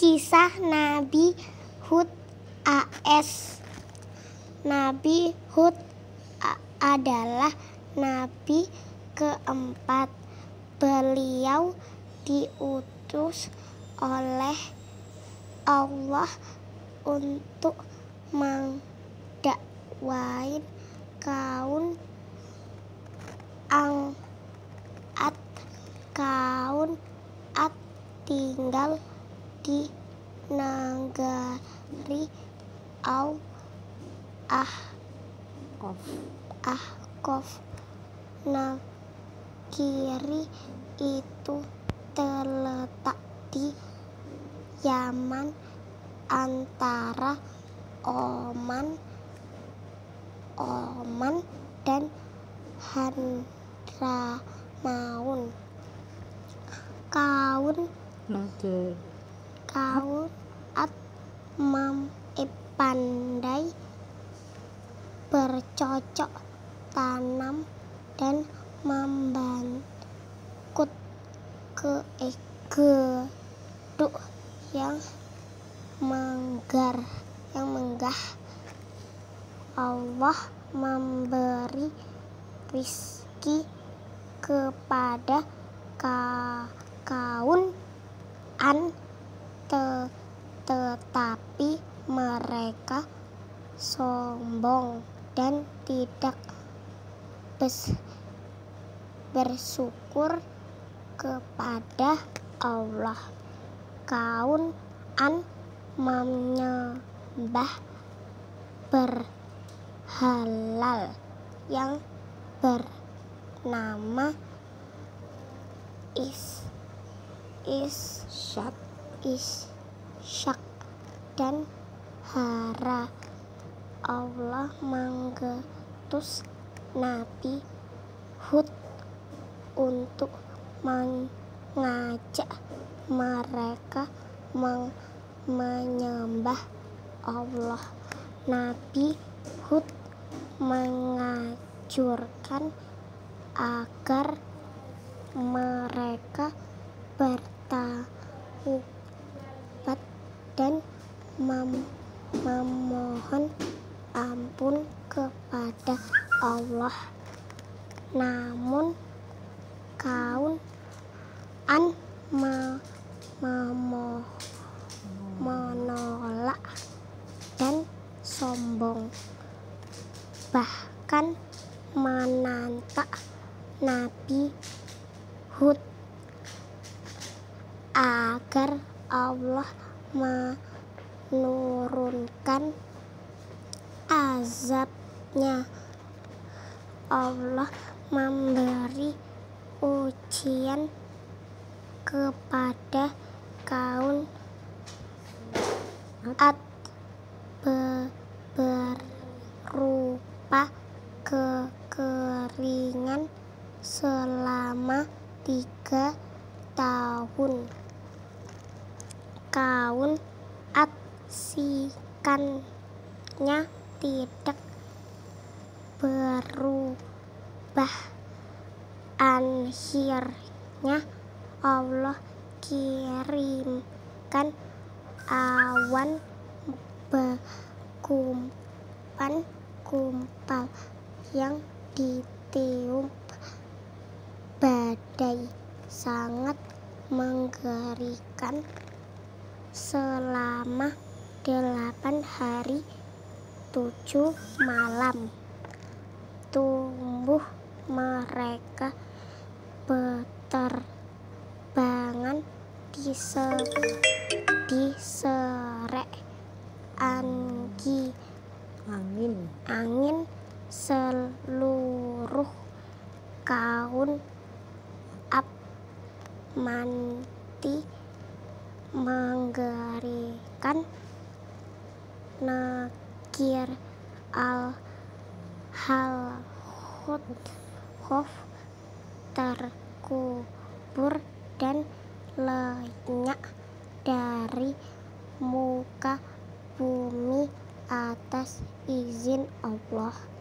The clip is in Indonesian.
Kisah Nabi Hud AS Nabi Hud adalah nabi keempat. Beliau diutus oleh Allah untuk mendakwain kaum ang at kaum at tinggal di negeri Au ah Ahqaf kiri itu terletak di Yaman antara Oman Oman dan Hadramaut. Kaun kaun at mam pandai bercocok tanam dan membantu ke geduk yang menggar yang menggah. Allah memberi rizki kepada ka, kaun an te, tetapi mereka sombong dan tidak bersyukur kepada Allah. Kaun an menyembah berhalal yang bernama is is Syak is syak dan hara Allah mengutus Nabi Hud untuk mengajak mereka meng menyembah Allah. Nabi Hud mengajurkan agar mereka ampun kepada Allah. Namun kaum an me, memo, menolak dan sombong bahkan menantang Nabi Hud agar Allah menurunkan azabnya. Allah memberi ujian kepada kaum be, berupa kekeringan selama tiga tahun. Kaum Ad sikannya tidak berubah. Akhirnya Allah kirimkan awan bekumpan kumpal yang ditiup badai sangat mengerikan selama delapan hari tujuh malam. Tumbuh mereka beterbangan di, se, di serek anggi. Angin. Angin seluruh kaun ap manti menggerikan nakir al hal hof terkubur dan lenyap dari muka bumi atas izin Allah.